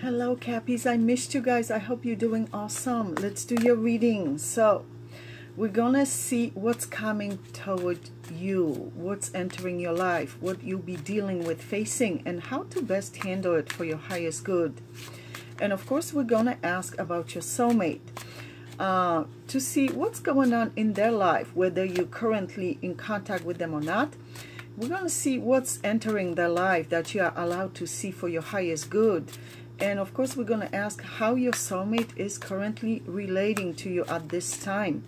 Hello, Cappies. I missed you guys. I hope you're doing awesome. Let's do your reading. So, we're going to see what's coming toward you, what's entering your life, what you'll be dealing with, facing, and how to best handle it for your highest good. And of course, we're going to ask about your soulmate uh, to see what's going on in their life, whether you're currently in contact with them or not. We're going to see what's entering their life that you are allowed to see for your highest good and of course, we're going to ask how your soulmate is currently relating to you at this time,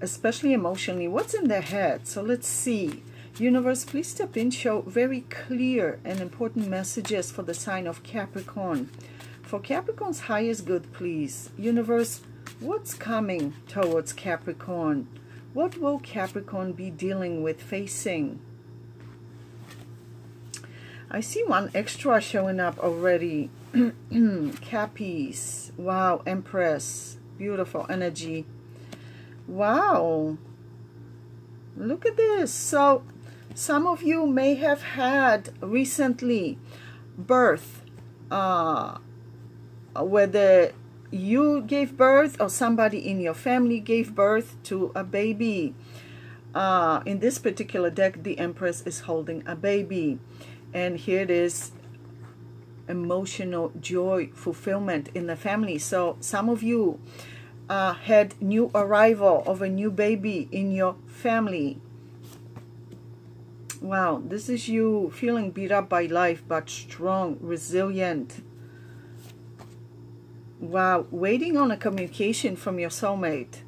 especially emotionally. What's in their head? So let's see. Universe, please step in, show very clear and important messages for the sign of Capricorn. For Capricorn's highest good, please. Universe, what's coming towards Capricorn? What will Capricorn be dealing with, facing? I see one extra showing up already Cappies. Wow, Empress. Beautiful energy. Wow. Look at this. So, some of you may have had recently birth, uh, whether you gave birth or somebody in your family gave birth to a baby. Uh, in this particular deck, the Empress is holding a baby. And here it is emotional joy fulfillment in the family. So some of you uh, had new arrival of a new baby in your family. Wow this is you feeling beat up by life but strong resilient. Wow waiting on a communication from your soulmate.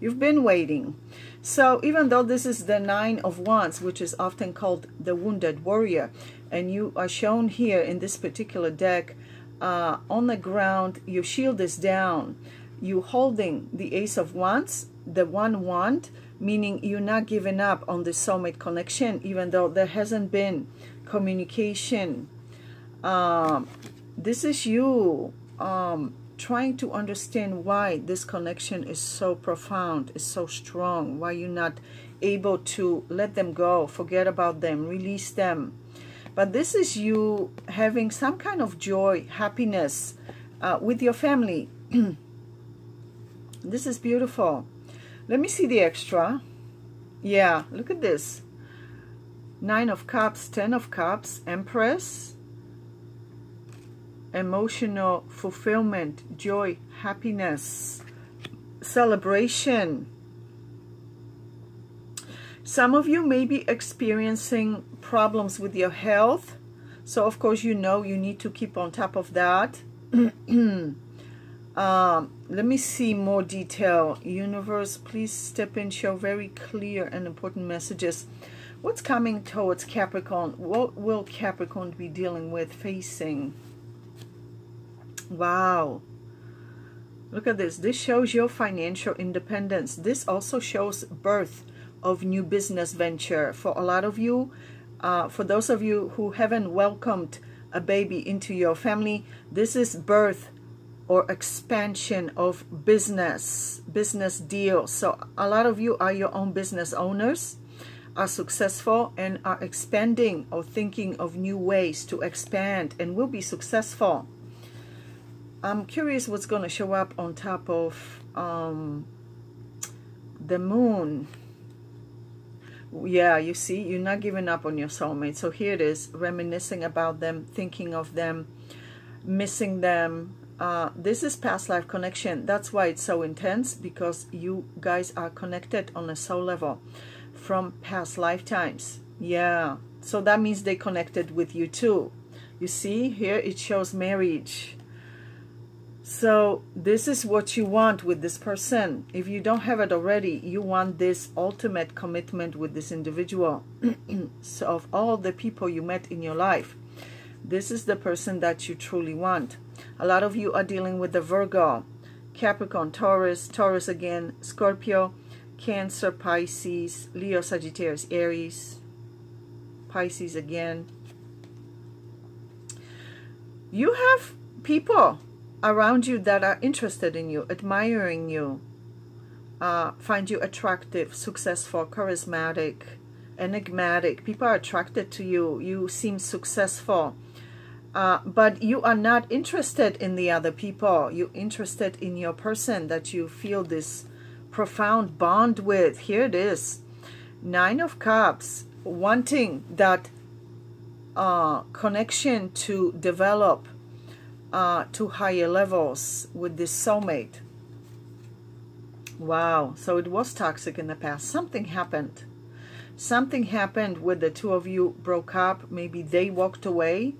You've been waiting. So even though this is the nine of wands which is often called the wounded warrior and you are shown here in this particular deck uh, on the ground your shield is down. You holding the ace of wands the one wand meaning you're not giving up on the soulmate connection even though there hasn't been communication. Um, this is you um, trying to understand why this connection is so profound is so strong why you're not able to let them go forget about them release them but this is you having some kind of joy, happiness uh, with your family. this is beautiful. Let me see the extra. Yeah, look at this. Nine of Cups, Ten of Cups, Empress, emotional fulfillment, joy, happiness, celebration. Some of you may be experiencing problems with your health. So, of course, you know you need to keep on top of that. um, let me see more detail. Universe, please step in, show very clear and important messages. What's coming towards Capricorn? What will Capricorn be dealing with, facing? Wow. Look at this. This shows your financial independence. This also shows birth of new business venture. For a lot of you, uh, for those of you who haven't welcomed a baby into your family, this is birth or expansion of business, business deals. So a lot of you are your own business owners, are successful and are expanding or thinking of new ways to expand and will be successful. I'm curious what's going to show up on top of um, the moon yeah you see you're not giving up on your soulmate. So here it is reminiscing about them thinking of them missing them. Uh, this is past life connection. That's why it's so intense because you guys are connected on a soul level from past lifetimes. Yeah so that means they connected with you too. You see here it shows marriage so this is what you want with this person. If you don't have it already, you want this ultimate commitment with this individual. so of all the people you met in your life, this is the person that you truly want. A lot of you are dealing with the Virgo, Capricorn, Taurus, Taurus again, Scorpio, Cancer, Pisces, Leo, Sagittarius, Aries, Pisces again. You have people around you that are interested in you, admiring you, uh, find you attractive, successful, charismatic, enigmatic. People are attracted to you. You seem successful. uh, but you are not interested in the other people. You're interested in your person that you feel this profound bond with. Here it is. Nine of Cups. Wanting that uh, connection to develop uh, to higher levels with this soulmate. Wow. So it was toxic in the past. Something happened. Something happened with the two of you broke up. Maybe they walked away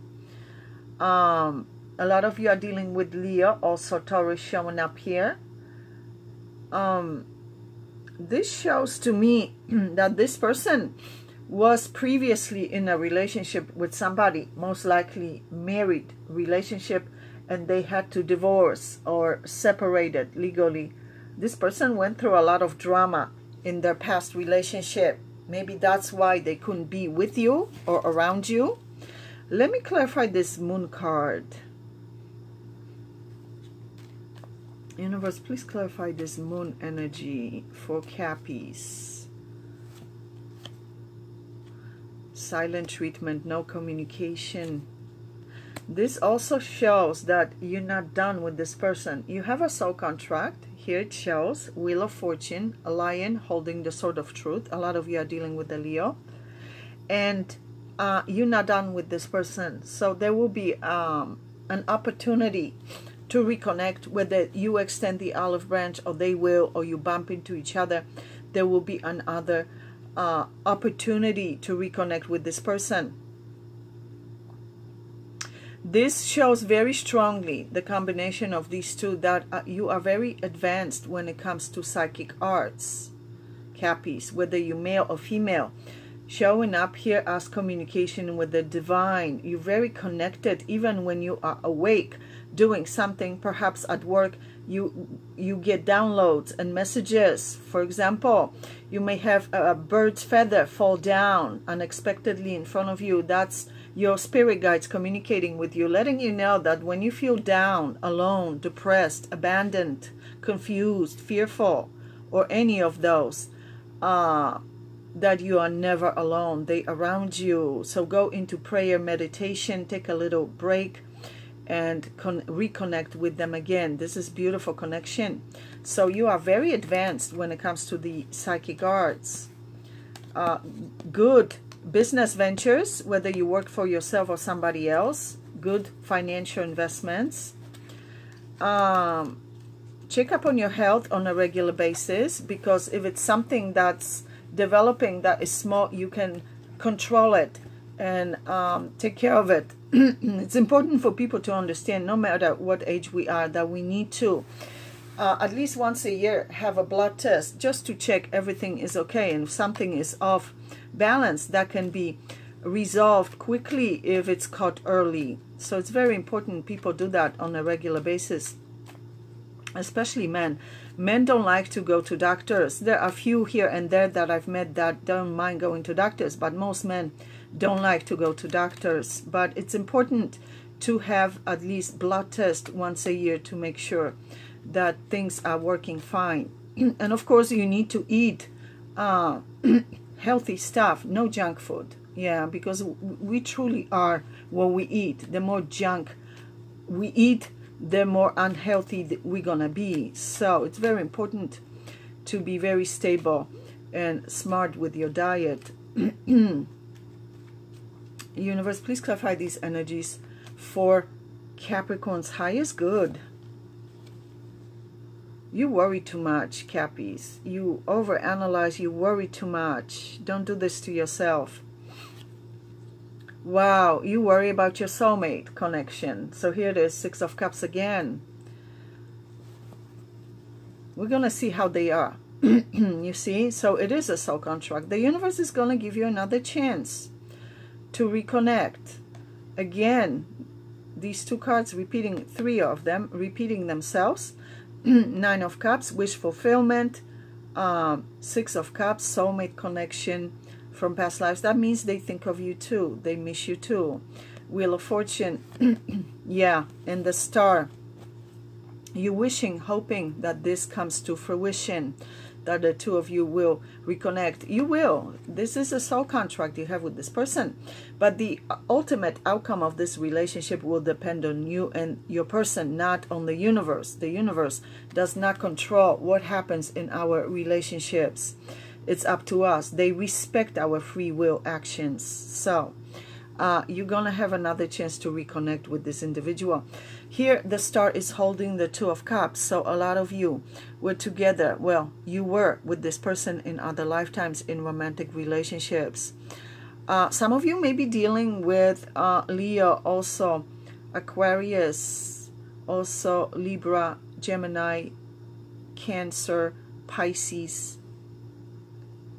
um, a lot of you are dealing with Leo, also Taurus showing up here. Um, this shows to me that this person was previously in a relationship with somebody, most likely married relationship, and they had to divorce or separated legally. This person went through a lot of drama in their past relationship. Maybe that's why they couldn't be with you or around you. Let me clarify this moon card. Universe, please clarify this moon energy for Cappies. Silent treatment, no communication. This also shows that you're not done with this person. You have a soul contract. Here it shows Wheel of Fortune, a lion holding the sword of truth. A lot of you are dealing with the Leo. And uh, you're not done with this person. So there will be um, an opportunity to reconnect, whether you extend the olive branch or they will, or you bump into each other. There will be another uh, opportunity to reconnect with this person. This shows very strongly the combination of these two that uh, you are very advanced when it comes to psychic arts, Cappies, whether you're male or female showing up here as communication with the divine. You're very connected even when you are awake doing something perhaps at work you you get downloads and messages for example you may have a bird's feather fall down unexpectedly in front of you that's your spirit guides communicating with you letting you know that when you feel down alone depressed abandoned confused fearful or any of those uh that you are never alone. They are around you. So go into prayer, meditation, take a little break and reconnect with them again. This is beautiful connection. So you are very advanced when it comes to the psychic arts. Uh, good business ventures, whether you work for yourself or somebody else. Good financial investments. Um, check up on your health on a regular basis because if it's something that's developing that is small, you can control it and um, take care of it. it's important for people to understand, no matter what age we are, that we need to uh, at least once a year have a blood test just to check everything is okay. And if something is off balance, that can be resolved quickly if it's caught early. So it's very important people do that on a regular basis, especially men. Men don't like to go to doctors. There are a few here and there that I've met that don't mind going to doctors, but most men don't like to go to doctors. But it's important to have at least blood test once a year to make sure that things are working fine. and of course, you need to eat uh, healthy stuff, no junk food. Yeah, because we truly are what we eat. The more junk we eat, the more unhealthy we're gonna be so it's very important to be very stable and smart with your diet universe please clarify these energies for capricorn's highest good you worry too much cappies you overanalyze you worry too much don't do this to yourself Wow, you worry about your soulmate connection. So here it is, Six of Cups again. We're going to see how they are. you see? So it is a soul contract. The universe is going to give you another chance to reconnect. Again, these two cards repeating, three of them, repeating themselves. Nine of Cups, wish fulfillment. Um, Six of Cups, soulmate connection from past lives, that means they think of you too. They miss you too. Wheel of Fortune, yeah, and the star. You're wishing, hoping that this comes to fruition. That the two of you will reconnect. You will. This is a soul contract you have with this person. But the ultimate outcome of this relationship will depend on you and your person, not on the universe. The universe does not control what happens in our relationships. It's up to us. They respect our free will actions. So, uh, you're going to have another chance to reconnect with this individual. Here, the star is holding the Two of Cups. So a lot of you were together. Well, you were with this person in other lifetimes in romantic relationships. Uh, some of you may be dealing with uh, Leo, also Aquarius, also Libra, Gemini, Cancer, Pisces,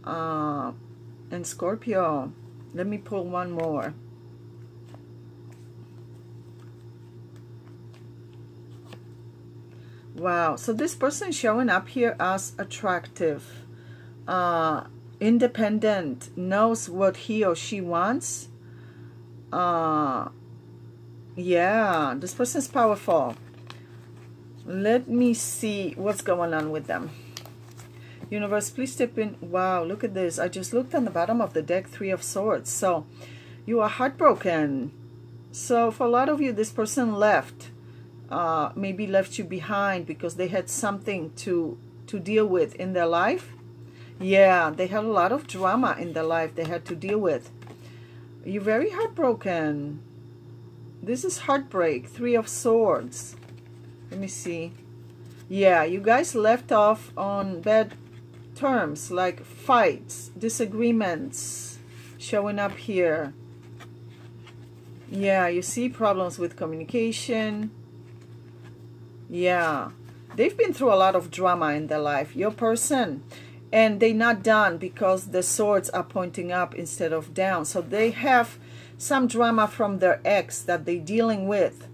uh, and Scorpio. Let me pull one more. Wow. So this person showing up here as attractive, uh, independent, knows what he or she wants. Uh, yeah, this person is powerful. Let me see what's going on with them. Universe, please step in. Wow, look at this. I just looked on the bottom of the deck, Three of Swords. So you are heartbroken. So for a lot of you, this person left uh, maybe left you behind because they had something to to deal with in their life. Yeah, they had a lot of drama in their life they had to deal with. You're very heartbroken. This is heartbreak. Three of Swords. Let me see. Yeah, you guys left off on bad terms like fights, disagreements showing up here. Yeah, you see problems with communication yeah. They've been through a lot of drama in their life. Your person. And they're not done because the swords are pointing up instead of down. So they have some drama from their ex that they're dealing with.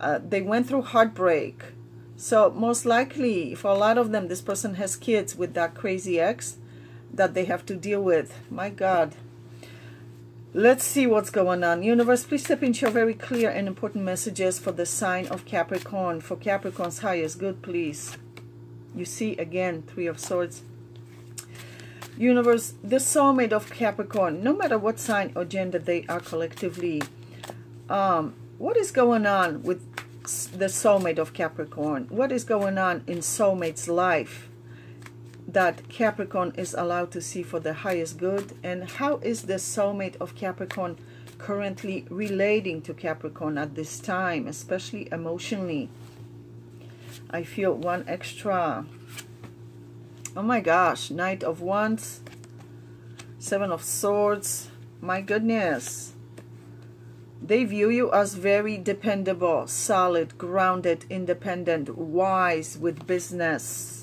Uh, they went through heartbreak. So most likely, for a lot of them, this person has kids with that crazy ex that they have to deal with. My God. Let's see what's going on. Universe, please step into your very clear and important messages for the sign of Capricorn. For Capricorn's highest good, please. You see, again, Three of Swords. Universe, the soulmate of Capricorn, no matter what sign or gender they are collectively, um, what is going on with the soulmate of Capricorn? What is going on in soulmate's life? That Capricorn is allowed to see for the highest good? And how is the soulmate of Capricorn currently relating to Capricorn at this time especially emotionally? I feel one extra. Oh my gosh Knight of Wands Seven of Swords. My goodness. They view you as very dependable solid grounded independent wise with business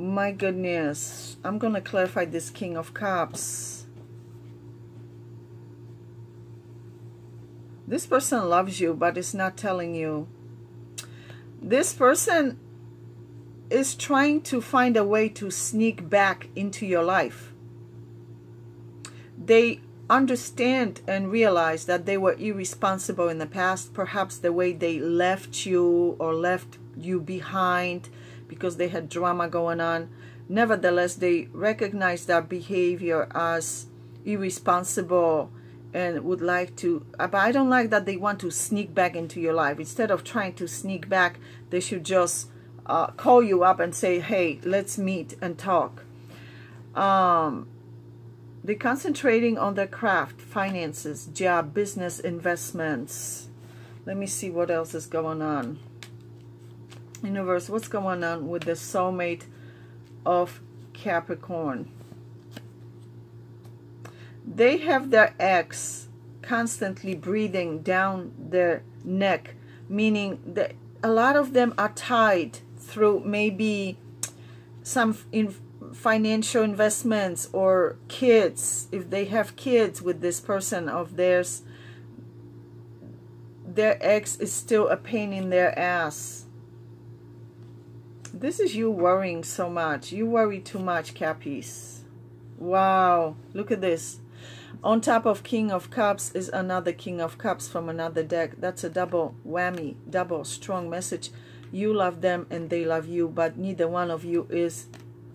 my goodness. I'm to clarify this King of Cups. This person loves you, but is not telling you. This person is trying to find a way to sneak back into your life. They understand and realize that they were irresponsible in the past. Perhaps the way they left you or left you behind because they had drama going on. Nevertheless, they recognize that behavior as irresponsible and would like to, but I don't like that they want to sneak back into your life. Instead of trying to sneak back, they should just uh, call you up and say, hey, let's meet and talk. Um, they're concentrating on their craft, finances, job, business, investments. Let me see what else is going on universe what's going on with the soulmate of Capricorn? They have their ex constantly breathing down their neck meaning that a lot of them are tied through maybe some in financial investments or kids. If they have kids with this person of theirs their ex is still a pain in their ass this is you worrying so much. You worry too much, Cappies. Wow. Look at this. On top of King of Cups is another King of Cups from another deck. That's a double whammy, double strong message. You love them and they love you, but neither one of you is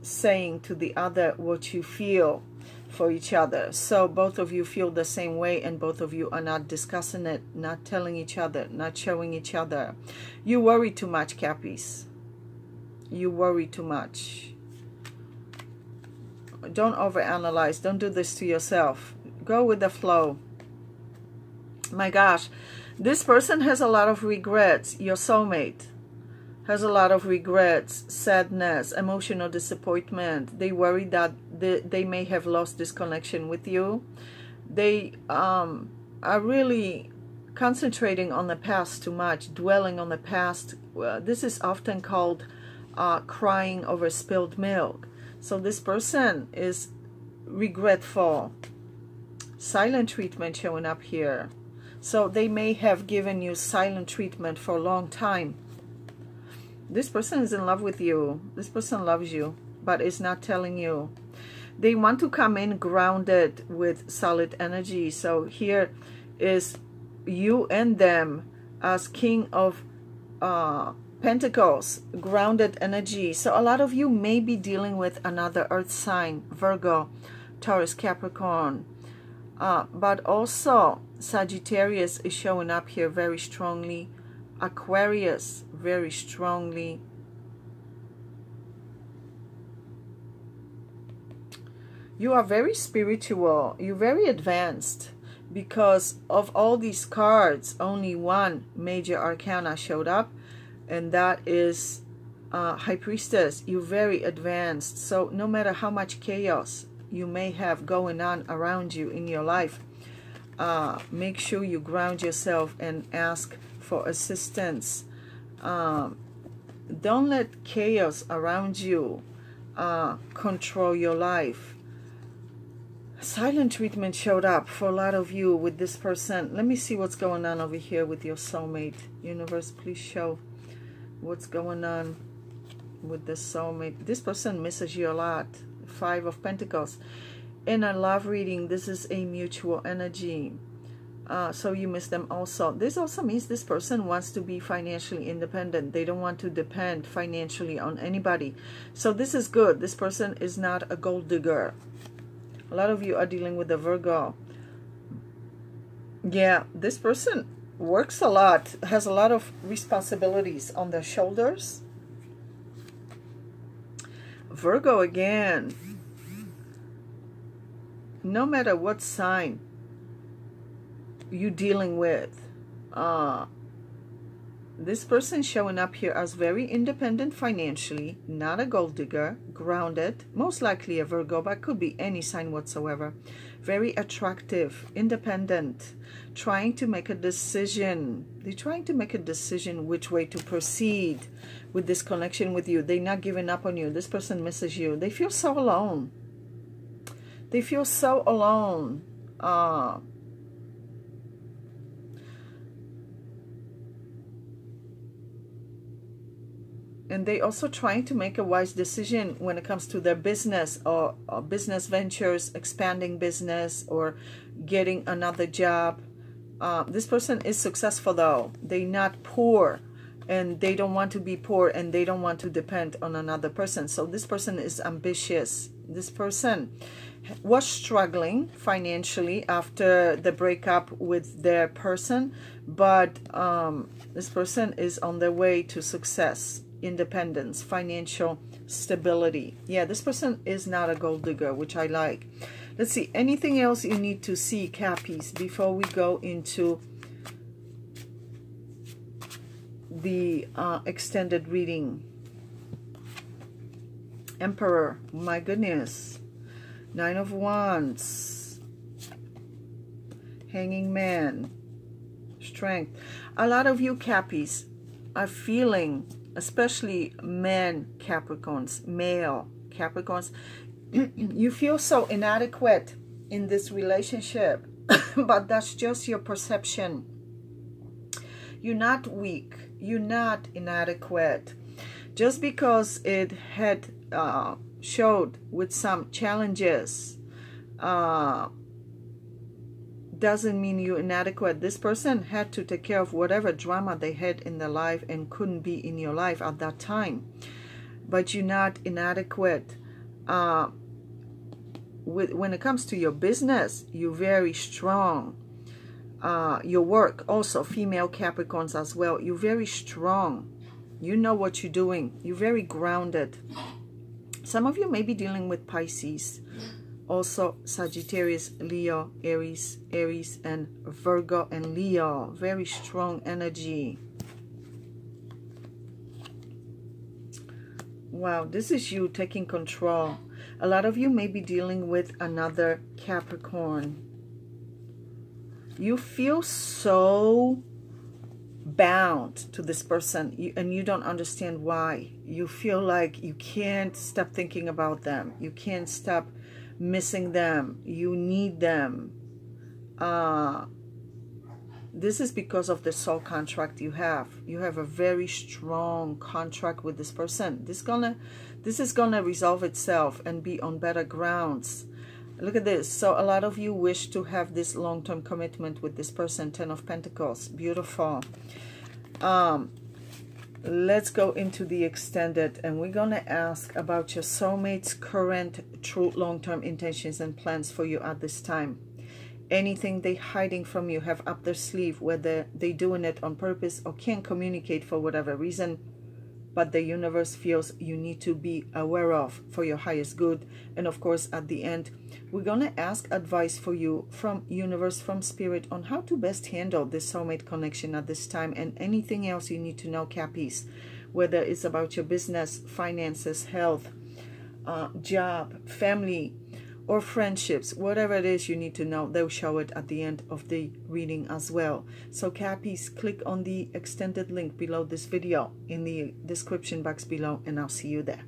saying to the other what you feel for each other. So both of you feel the same way and both of you are not discussing it, not telling each other, not showing each other. You worry too much, Cappies. You worry too much. Don't overanalyze. Don't do this to yourself. Go with the flow. My gosh, this person has a lot of regrets. Your soulmate has a lot of regrets, sadness, emotional disappointment. They worry that they, they may have lost this connection with you. They um, are really concentrating on the past too much, dwelling on the past. This is often called uh, crying over spilled milk. So this person is regretful. Silent treatment showing up here. So they may have given you silent treatment for a long time this person is in love with you. This person loves you, but is not telling you. They want to come in grounded with solid energy. So here is you and them as king of uh, pentacles, grounded energy. So a lot of you may be dealing with another earth sign, Virgo, Taurus, Capricorn. Uh, but also Sagittarius is showing up here very strongly. Aquarius, very strongly. You are very spiritual. You're very advanced because of all these cards, only one major arcana showed up, and that is uh, High Priestess. You're very advanced. So no matter how much chaos you may have going on around you in your life, uh, make sure you ground yourself and ask for assistance. Um, don't let chaos around you uh, control your life. Silent treatment showed up for a lot of you with this person. Let me see what's going on over here with your soulmate. Universe, please show what's going on with this soulmate. This person misses you a lot. Five of Pentacles. In a love reading, this is a mutual energy uh, so you miss them also. This also means this person wants to be financially independent. They don't want to depend financially on anybody. So this is good. This person is not a gold digger. A lot of you are dealing with a Virgo. Yeah, this person works a lot, has a lot of responsibilities on their shoulders. Virgo again. No matter what sign, you dealing with. Uh, this person showing up here as very independent financially, not a gold digger, grounded, most likely a Virgo, but could be any sign whatsoever. Very attractive, independent, trying to make a decision. They're trying to make a decision which way to proceed with this connection with you. They're not giving up on you. This person misses you. They feel so alone. They feel so alone. Uh, and they also trying to make a wise decision when it comes to their business or, or, business ventures expanding business or getting another job. Uh, this person is successful though. They're not poor and they don't want to be poor and they don't want to depend on another person. So this person is ambitious. This person was struggling financially after the breakup with their person but um, this person is on their way to success independence, financial stability. Yeah, this person is not a gold digger, which I like. Let's see, anything else you need to see, Cappies, before we go into the uh, extended reading. Emperor, my goodness. Nine of Wands. Hanging Man. Strength. A lot of you Cappies are feeling especially men Capricorns, male Capricorns, you feel so inadequate in this relationship, but that's just your perception. You're not weak. You're not inadequate. Just because it had uh, showed with some challenges, uh, doesn't mean you're inadequate. This person had to take care of whatever drama they had in their life and couldn't be in your life at that time. But you're not inadequate. uh, with, when it comes to your business, you're very strong. Uh, your work, also female Capricorns as well, you're very strong. You know what you're doing. You're very grounded. Some of you may be dealing with Pisces. Also Sagittarius, Leo, Aries, Aries, and Virgo and Leo. Very strong energy. Wow, this is you taking control. A lot of you may be dealing with another Capricorn. You feel so bound to this person and you don't understand why. You feel like you can't stop thinking about them. You can't stop missing them. You need them. Uh, this is because of the soul contract you have. You have a very strong contract with this person. This gonna, this is gonna resolve itself and be on better grounds. Look at this. So a lot of you wish to have this long-term commitment with this person. Ten of Pentacles. Beautiful. Um, let's go into the extended and we're going to ask about your soulmate's current true long-term intentions and plans for you at this time. Anything they hiding from you have up their sleeve whether they doing it on purpose or can't communicate for whatever reason but the universe feels you need to be aware of for your highest good. And of course at the end we're going to ask advice for you from universe from spirit on how to best handle this soulmate connection at this time and anything else you need to know cappies whether it's about your business finances health uh, job family or friendships, whatever it is you need to know, they'll show it at the end of the reading as well. So Cappies, click on the extended link below this video in the description box below and I'll see you there.